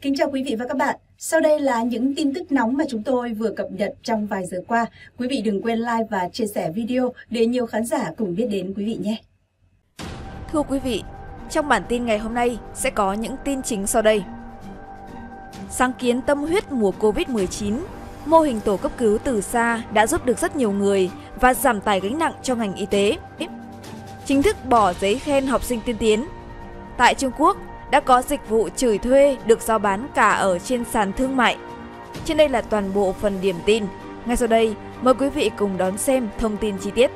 Kính chào quý vị và các bạn. Sau đây là những tin tức nóng mà chúng tôi vừa cập nhật trong vài giờ qua. Quý vị đừng quên like và chia sẻ video để nhiều khán giả cùng biết đến quý vị nhé. Thưa quý vị, trong bản tin ngày hôm nay sẽ có những tin chính sau đây. Sáng kiến tâm huyết mùa Covid-19, mô hình tổ cấp cứu từ xa đã giúp được rất nhiều người và giảm tải gánh nặng cho ngành y tế. Chính thức bỏ giấy khen học sinh tiên tiến. Tại Trung Quốc, đã có dịch vụ chửi thuê được giao bán cả ở trên sàn thương mại. Trên đây là toàn bộ phần điểm tin. Ngay sau đây, mời quý vị cùng đón xem thông tin chi tiết.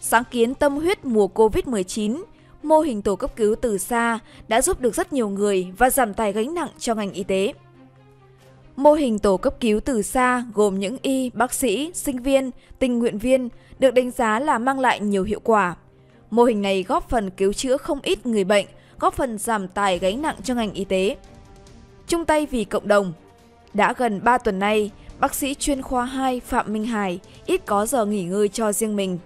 Sáng kiến tâm huyết mùa Covid-19, mô hình tổ cấp cứu từ xa đã giúp được rất nhiều người và giảm tài gánh nặng cho ngành y tế. Mô hình tổ cấp cứu từ xa gồm những y, bác sĩ, sinh viên, tình nguyện viên được đánh giá là mang lại nhiều hiệu quả. Mô hình này góp phần cứu chữa không ít người bệnh, góp phần giảm tài gánh nặng cho ngành y tế. Chung tay vì cộng đồng Đã gần 3 tuần nay, bác sĩ chuyên khoa 2 Phạm Minh Hải ít có giờ nghỉ ngơi cho riêng mình.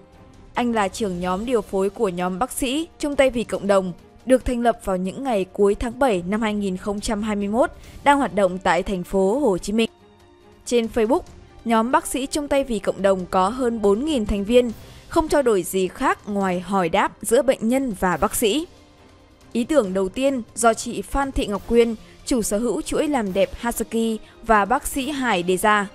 Anh là trưởng nhóm điều phối của nhóm bác sĩ Chung tay vì cộng đồng được thành lập vào những ngày cuối tháng 7 năm 2021, đang hoạt động tại thành phố Hồ Chí Minh. Trên Facebook, nhóm bác sĩ chung tay vì cộng đồng có hơn 4.000 thành viên, không trao đổi gì khác ngoài hỏi đáp giữa bệnh nhân và bác sĩ. Ý tưởng đầu tiên do chị Phan Thị Ngọc Quyên, chủ sở hữu chuỗi làm đẹp Hasaki và bác sĩ Hải đề ra.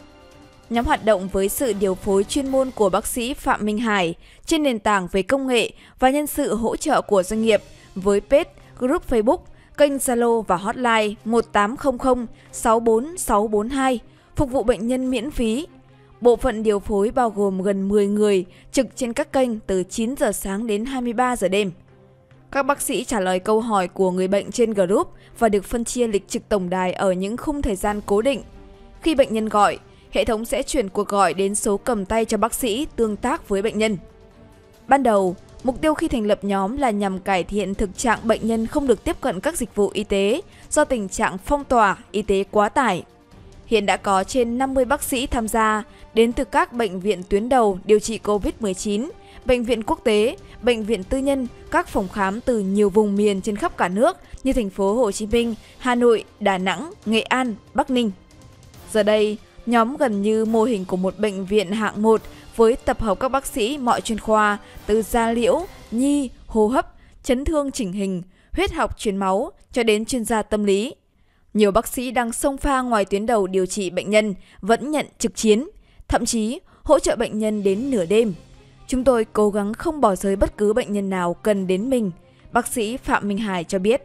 Nhóm hoạt động với sự điều phối chuyên môn của bác sĩ Phạm Minh Hải trên nền tảng về công nghệ và nhân sự hỗ trợ của doanh nghiệp – với page, group Facebook, kênh Zalo và hotline 1800 64642 phục vụ bệnh nhân miễn phí. Bộ phận điều phối bao gồm gần 10 người trực trên các kênh từ 9 giờ sáng đến 23 giờ đêm. Các bác sĩ trả lời câu hỏi của người bệnh trên group và được phân chia lịch trực tổng đài ở những khung thời gian cố định. Khi bệnh nhân gọi, hệ thống sẽ chuyển cuộc gọi đến số cầm tay cho bác sĩ tương tác với bệnh nhân. Ban đầu, Mục tiêu khi thành lập nhóm là nhằm cải thiện thực trạng bệnh nhân không được tiếp cận các dịch vụ y tế do tình trạng phong tỏa, y tế quá tải. Hiện đã có trên 50 bác sĩ tham gia đến từ các bệnh viện tuyến đầu điều trị COVID-19, bệnh viện quốc tế, bệnh viện tư nhân, các phòng khám từ nhiều vùng miền trên khắp cả nước như thành phố Hồ Chí Minh, Hà Nội, Đà Nẵng, Nghệ An, Bắc Ninh. Giờ đây, nhóm gần như mô hình của một bệnh viện hạng 1 với tập hợp các bác sĩ mọi chuyên khoa từ da liễu, nhi, hô hấp, chấn thương chỉnh hình, huyết học truyền máu cho đến chuyên gia tâm lý. Nhiều bác sĩ đang sông pha ngoài tuyến đầu điều trị bệnh nhân vẫn nhận trực chiến, thậm chí hỗ trợ bệnh nhân đến nửa đêm. Chúng tôi cố gắng không bỏ rơi bất cứ bệnh nhân nào cần đến mình, bác sĩ Phạm Minh Hải cho biết.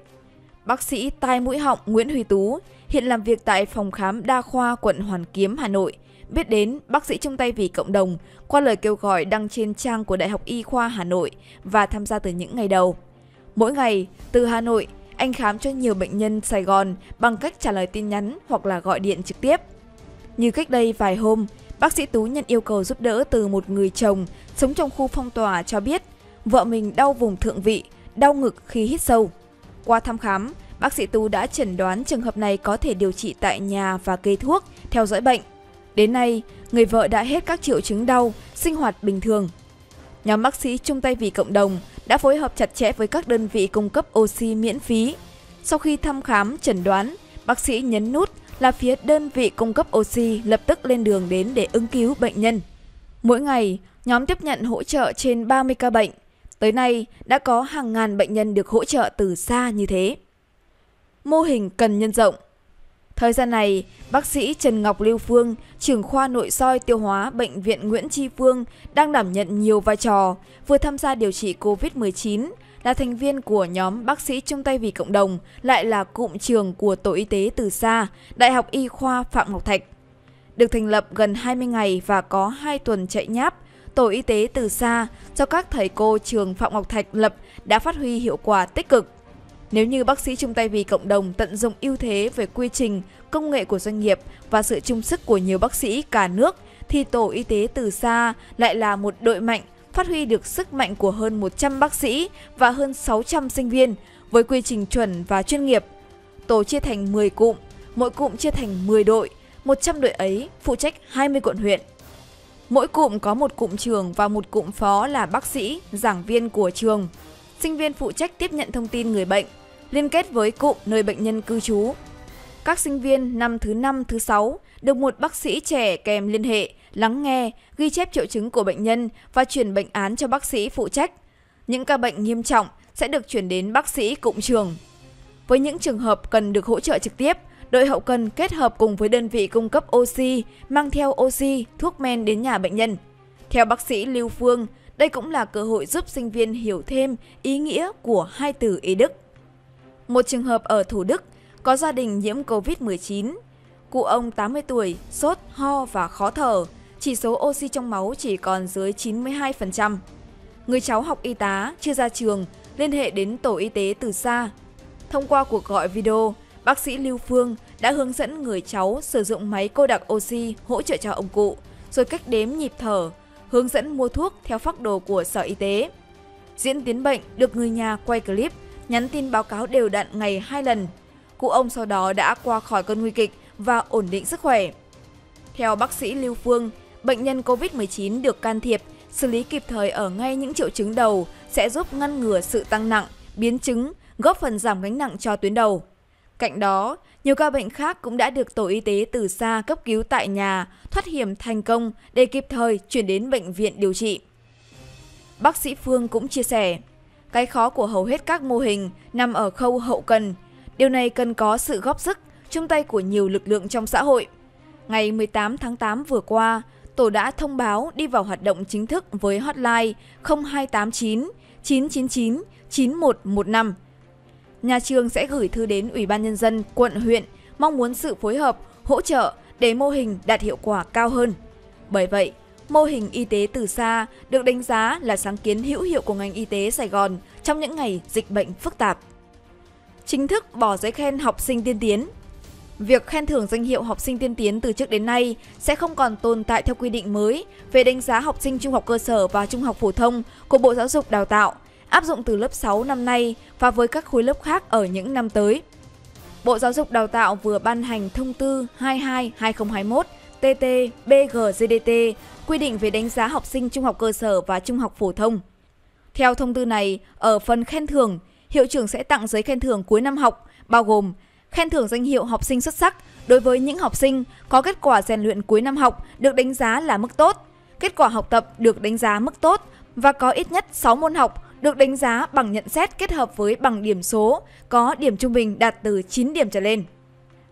Bác sĩ tai mũi họng Nguyễn Huy Tú hiện làm việc tại phòng khám đa khoa quận Hoàn Kiếm, Hà Nội – biết đến bác sĩ chung tay vì cộng đồng qua lời kêu gọi đăng trên trang của Đại học Y khoa Hà Nội và tham gia từ những ngày đầu. Mỗi ngày, từ Hà Nội, anh khám cho nhiều bệnh nhân Sài Gòn bằng cách trả lời tin nhắn hoặc là gọi điện trực tiếp. Như cách đây vài hôm, bác sĩ Tú nhận yêu cầu giúp đỡ từ một người chồng sống trong khu phong tỏa cho biết vợ mình đau vùng thượng vị, đau ngực khi hít sâu. Qua thăm khám, bác sĩ Tú đã chẩn đoán trường hợp này có thể điều trị tại nhà và kê thuốc, theo dõi bệnh. Đến nay, người vợ đã hết các triệu chứng đau, sinh hoạt bình thường. Nhóm bác sĩ chung tay vì cộng đồng đã phối hợp chặt chẽ với các đơn vị cung cấp oxy miễn phí. Sau khi thăm khám, chẩn đoán, bác sĩ nhấn nút là phía đơn vị cung cấp oxy lập tức lên đường đến để ứng cứu bệnh nhân. Mỗi ngày, nhóm tiếp nhận hỗ trợ trên 30 ca bệnh. Tới nay, đã có hàng ngàn bệnh nhân được hỗ trợ từ xa như thế. Mô hình cần nhân rộng Thời gian này, bác sĩ Trần Ngọc Lưu Phương, trưởng khoa nội soi tiêu hóa Bệnh viện Nguyễn Tri Phương đang đảm nhận nhiều vai trò, vừa tham gia điều trị COVID-19, là thành viên của nhóm bác sĩ chung tay vì cộng đồng, lại là cụm trường của Tổ y tế từ xa, Đại học Y khoa Phạm Ngọc Thạch. Được thành lập gần 20 ngày và có 2 tuần chạy nháp, Tổ y tế từ xa do các thầy cô trường Phạm Ngọc Thạch lập đã phát huy hiệu quả tích cực nếu như bác sĩ chung tay vì cộng đồng tận dụng ưu thế về quy trình, công nghệ của doanh nghiệp và sự chung sức của nhiều bác sĩ cả nước, thì tổ y tế từ xa lại là một đội mạnh phát huy được sức mạnh của hơn 100 bác sĩ và hơn 600 sinh viên với quy trình chuẩn và chuyên nghiệp. Tổ chia thành 10 cụm, mỗi cụm chia thành 10 đội, 100 đội ấy phụ trách 20 quận huyện. Mỗi cụm có một cụm trường và một cụm phó là bác sĩ, giảng viên của trường. Sinh viên phụ trách tiếp nhận thông tin người bệnh, liên kết với cụm nơi bệnh nhân cư trú. Các sinh viên năm thứ 5, thứ 6 được một bác sĩ trẻ kèm liên hệ, lắng nghe, ghi chép triệu chứng của bệnh nhân và chuyển bệnh án cho bác sĩ phụ trách. Những ca bệnh nghiêm trọng sẽ được chuyển đến bác sĩ cụm trường. Với những trường hợp cần được hỗ trợ trực tiếp, đội hậu cần kết hợp cùng với đơn vị cung cấp oxy, mang theo oxy, thuốc men đến nhà bệnh nhân. Theo bác sĩ Lưu Phương, đây cũng là cơ hội giúp sinh viên hiểu thêm ý nghĩa của hai từ y đức. Một trường hợp ở Thủ Đức có gia đình nhiễm COVID-19. Cụ ông 80 tuổi, sốt, ho và khó thở, chỉ số oxy trong máu chỉ còn dưới 92%. Người cháu học y tá, chưa ra trường, liên hệ đến tổ y tế từ xa. Thông qua cuộc gọi video, bác sĩ Lưu Phương đã hướng dẫn người cháu sử dụng máy cô đặc oxy hỗ trợ cho ông cụ, rồi cách đếm nhịp thở, hướng dẫn mua thuốc theo phác đồ của Sở Y tế. Diễn tiến bệnh được người nhà quay clip, nhắn tin báo cáo đều đặn ngày hai lần. Cụ ông sau đó đã qua khỏi cơn nguy kịch và ổn định sức khỏe. Theo bác sĩ Lưu Phương, bệnh nhân COVID-19 được can thiệp, xử lý kịp thời ở ngay những triệu chứng đầu sẽ giúp ngăn ngừa sự tăng nặng, biến chứng, góp phần giảm gánh nặng cho tuyến đầu. Cạnh đó, nhiều ca bệnh khác cũng đã được tổ y tế từ xa cấp cứu tại nhà, thoát hiểm thành công để kịp thời chuyển đến bệnh viện điều trị. Bác sĩ Phương cũng chia sẻ, cái khó của hầu hết các mô hình nằm ở khâu hậu cần. Điều này cần có sự góp sức, chung tay của nhiều lực lượng trong xã hội. Ngày 18 tháng 8 vừa qua, tổ đã thông báo đi vào hoạt động chính thức với hotline 0289 999 9115 nhà trường sẽ gửi thư đến Ủy ban Nhân dân quận huyện mong muốn sự phối hợp, hỗ trợ để mô hình đạt hiệu quả cao hơn. Bởi vậy, mô hình y tế từ xa được đánh giá là sáng kiến hữu hiệu của ngành y tế Sài Gòn trong những ngày dịch bệnh phức tạp. Chính thức bỏ giấy khen học sinh tiên tiến Việc khen thưởng danh hiệu học sinh tiên tiến từ trước đến nay sẽ không còn tồn tại theo quy định mới về đánh giá học sinh trung học cơ sở và trung học phổ thông của Bộ Giáo dục Đào tạo – áp dụng từ lớp 6 năm nay và với các khối lớp khác ở những năm tới. Bộ Giáo dục Đào tạo vừa ban hành thông tư 22-2021 TT-BGGDT quy định về đánh giá học sinh trung học cơ sở và trung học phổ thông. Theo thông tư này, ở phần khen thưởng, hiệu trưởng sẽ tặng giấy khen thưởng cuối năm học, bao gồm khen thưởng danh hiệu học sinh xuất sắc đối với những học sinh có kết quả rèn luyện cuối năm học được đánh giá là mức tốt, kết quả học tập được đánh giá mức tốt và có ít nhất 6 môn học được đánh giá bằng nhận xét kết hợp với bằng điểm số, có điểm trung bình đạt từ 9 điểm trở lên.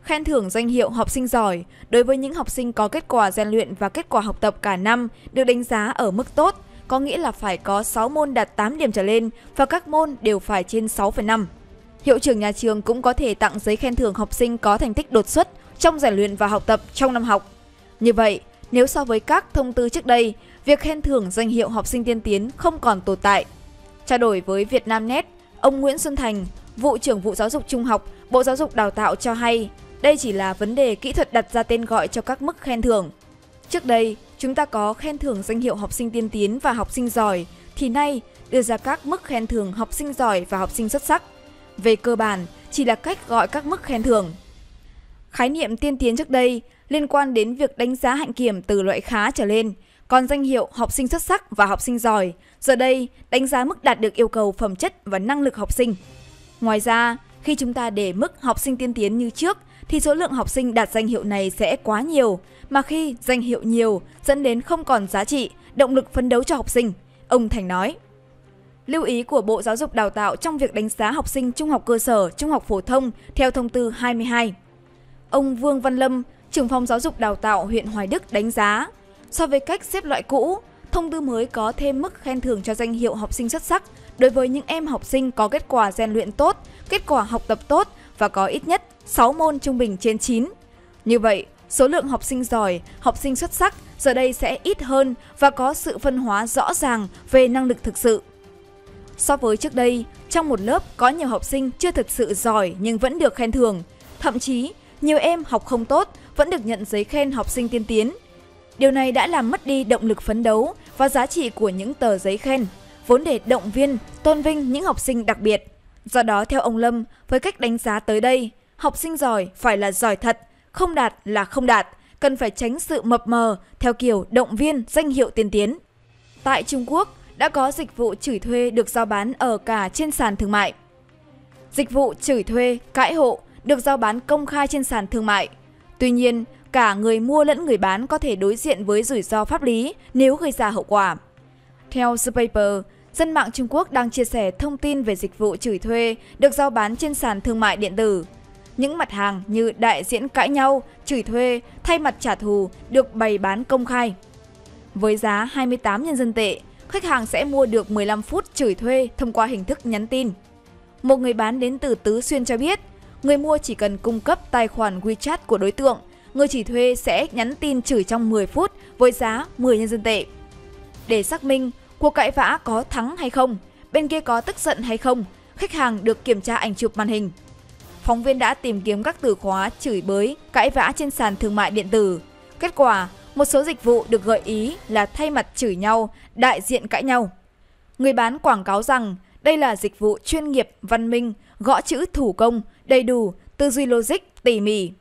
Khen thưởng danh hiệu học sinh giỏi đối với những học sinh có kết quả rèn luyện và kết quả học tập cả năm được đánh giá ở mức tốt, có nghĩa là phải có 6 môn đạt 8 điểm trở lên và các môn đều phải trên 6,5. Hiệu trưởng nhà trường cũng có thể tặng giấy khen thưởng học sinh có thành tích đột xuất trong rèn luyện và học tập trong năm học. Như vậy, nếu so với các thông tư trước đây, việc khen thưởng danh hiệu học sinh tiên tiến không còn tồn tại Trao đổi với Vietnamnet, ông Nguyễn Xuân Thành, vụ trưởng vụ giáo dục trung học, Bộ Giáo dục Đào tạo cho hay, đây chỉ là vấn đề kỹ thuật đặt ra tên gọi cho các mức khen thưởng. Trước đây, chúng ta có khen thưởng danh hiệu học sinh tiên tiến và học sinh giỏi, thì nay đưa ra các mức khen thưởng học sinh giỏi và học sinh xuất sắc. Về cơ bản, chỉ là cách gọi các mức khen thưởng. Khái niệm tiên tiến trước đây liên quan đến việc đánh giá hạnh kiểm từ loại khá trở lên – còn danh hiệu học sinh xuất sắc và học sinh giỏi, giờ đây đánh giá mức đạt được yêu cầu phẩm chất và năng lực học sinh. Ngoài ra, khi chúng ta để mức học sinh tiên tiến như trước thì số lượng học sinh đạt danh hiệu này sẽ quá nhiều, mà khi danh hiệu nhiều dẫn đến không còn giá trị, động lực phấn đấu cho học sinh, ông Thành nói. Lưu ý của Bộ Giáo dục Đào tạo trong việc đánh giá học sinh trung học cơ sở, trung học phổ thông theo thông tư 22. Ông Vương Văn Lâm, trưởng phòng giáo dục đào tạo huyện Hoài Đức đánh giá So với cách xếp loại cũ, thông tư mới có thêm mức khen thưởng cho danh hiệu học sinh xuất sắc đối với những em học sinh có kết quả rèn luyện tốt, kết quả học tập tốt và có ít nhất 6 môn trung bình trên 9. Như vậy, số lượng học sinh giỏi, học sinh xuất sắc giờ đây sẽ ít hơn và có sự phân hóa rõ ràng về năng lực thực sự. So với trước đây, trong một lớp có nhiều học sinh chưa thực sự giỏi nhưng vẫn được khen thưởng. Thậm chí, nhiều em học không tốt vẫn được nhận giấy khen học sinh tiên tiến – Điều này đã làm mất đi động lực phấn đấu và giá trị của những tờ giấy khen, vốn để động viên, tôn vinh những học sinh đặc biệt. Do đó theo ông Lâm, với cách đánh giá tới đây, học sinh giỏi phải là giỏi thật, không đạt là không đạt, cần phải tránh sự mập mờ theo kiểu động viên danh hiệu tiên tiến. Tại Trung Quốc, đã có dịch vụ chửi thuê được giao bán ở cả trên sàn thương mại. Dịch vụ chửi thuê, cãi hộ được giao bán công khai trên sàn thương mại. Tuy nhiên, cả người mua lẫn người bán có thể đối diện với rủi ro pháp lý nếu gây ra hậu quả. Theo The Paper, dân mạng Trung Quốc đang chia sẻ thông tin về dịch vụ chửi thuê được giao bán trên sàn thương mại điện tử. Những mặt hàng như đại diễn cãi nhau, chửi thuê, thay mặt trả thù được bày bán công khai. Với giá 28 nhân dân tệ, khách hàng sẽ mua được 15 phút chửi thuê thông qua hình thức nhắn tin. Một người bán đến từ Tứ Xuyên cho biết, người mua chỉ cần cung cấp tài khoản WeChat của đối tượng, người chỉ thuê sẽ nhắn tin chửi trong 10 phút với giá 10 nhân dân tệ. Để xác minh cuộc cãi vã có thắng hay không, bên kia có tức giận hay không, khách hàng được kiểm tra ảnh chụp màn hình. Phóng viên đã tìm kiếm các từ khóa chửi bới, cãi vã trên sàn thương mại điện tử. Kết quả, một số dịch vụ được gợi ý là thay mặt chửi nhau, đại diện cãi nhau. Người bán quảng cáo rằng đây là dịch vụ chuyên nghiệp, văn minh, gõ chữ thủ công, đầy đủ, tư duy logic, tỉ mỉ.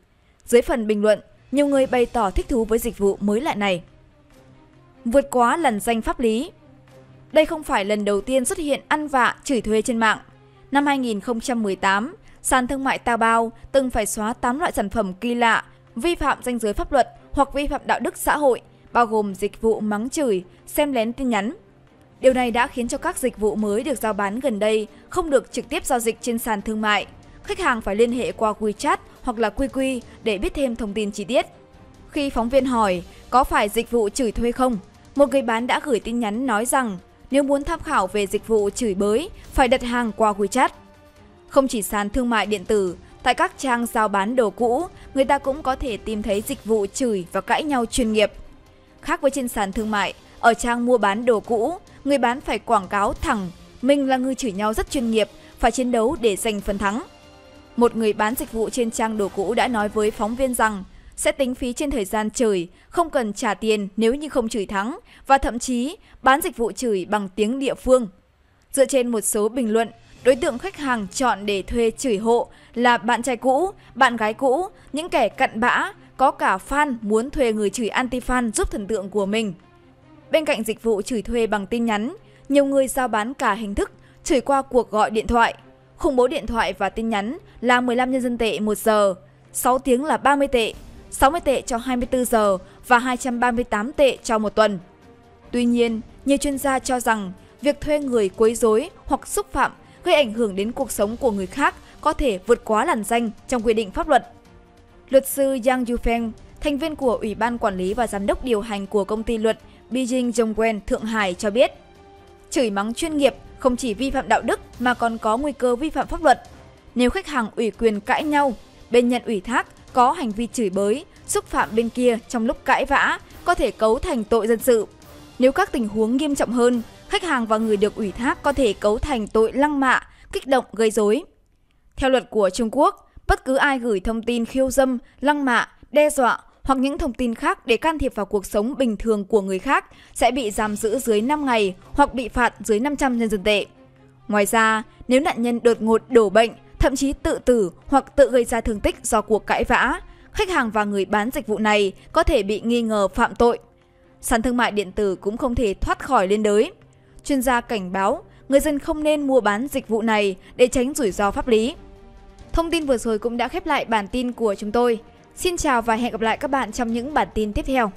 Dưới phần bình luận, nhiều người bày tỏ thích thú với dịch vụ mới lạ này. Vượt quá lần danh pháp lý Đây không phải lần đầu tiên xuất hiện ăn vạ chửi thuê trên mạng. Năm 2018, sàn thương mại Taobao từng phải xóa 8 loại sản phẩm kỳ lạ, vi phạm danh giới pháp luật hoặc vi phạm đạo đức xã hội, bao gồm dịch vụ mắng chửi, xem lén tin nhắn. Điều này đã khiến cho các dịch vụ mới được giao bán gần đây không được trực tiếp giao dịch trên sàn thương mại. Khách hàng phải liên hệ qua WeChat hoặc là QQ để biết thêm thông tin chi tiết. Khi phóng viên hỏi có phải dịch vụ chửi thuê không, một người bán đã gửi tin nhắn nói rằng nếu muốn tham khảo về dịch vụ chửi bới, phải đặt hàng qua WeChat. Không chỉ sàn thương mại điện tử, tại các trang giao bán đồ cũ, người ta cũng có thể tìm thấy dịch vụ chửi và cãi nhau chuyên nghiệp. Khác với trên sàn thương mại, ở trang mua bán đồ cũ, người bán phải quảng cáo thẳng mình là người chửi nhau rất chuyên nghiệp, phải chiến đấu để giành phần thắng. Một người bán dịch vụ trên trang đồ cũ đã nói với phóng viên rằng sẽ tính phí trên thời gian chửi, không cần trả tiền nếu như không chửi thắng và thậm chí bán dịch vụ chửi bằng tiếng địa phương. Dựa trên một số bình luận, đối tượng khách hàng chọn để thuê chửi hộ là bạn trai cũ, bạn gái cũ, những kẻ cặn bã, có cả fan muốn thuê người chửi anti-fan giúp thần tượng của mình. Bên cạnh dịch vụ chửi thuê bằng tin nhắn, nhiều người giao bán cả hình thức chửi qua cuộc gọi điện thoại. Khủng bố điện thoại và tin nhắn là 15 nhân dân tệ một giờ, 6 tiếng là 30 tệ, 60 tệ cho 24 giờ và 238 tệ cho một tuần. Tuy nhiên, nhiều chuyên gia cho rằng việc thuê người quấy rối hoặc xúc phạm gây ảnh hưởng đến cuộc sống của người khác có thể vượt quá làn danh trong quy định pháp luật. Luật sư Yang Yufeng, thành viên của Ủy ban Quản lý và Giám đốc điều hành của công ty luật Beijing Zhongwen Thượng Hải cho biết, chửi mắng chuyên nghiệp không chỉ vi phạm đạo đức mà còn có nguy cơ vi phạm pháp luật. Nếu khách hàng ủy quyền cãi nhau, bên nhận ủy thác có hành vi chửi bới, xúc phạm bên kia trong lúc cãi vã có thể cấu thành tội dân sự. Nếu các tình huống nghiêm trọng hơn, khách hàng và người được ủy thác có thể cấu thành tội lăng mạ, kích động gây rối. Theo luật của Trung Quốc, bất cứ ai gửi thông tin khiêu dâm, lăng mạ, đe dọa hoặc những thông tin khác để can thiệp vào cuộc sống bình thường của người khác sẽ bị giam giữ dưới 5 ngày hoặc bị phạt dưới 500 nhân dân tệ. Ngoài ra, nếu nạn nhân đột ngột đổ bệnh, thậm chí tự tử hoặc tự gây ra thương tích do cuộc cãi vã, khách hàng và người bán dịch vụ này có thể bị nghi ngờ phạm tội. Sàn thương mại điện tử cũng không thể thoát khỏi liên đới. Chuyên gia cảnh báo người dân không nên mua bán dịch vụ này để tránh rủi ro pháp lý. Thông tin vừa rồi cũng đã khép lại bản tin của chúng tôi. Xin chào và hẹn gặp lại các bạn trong những bản tin tiếp theo.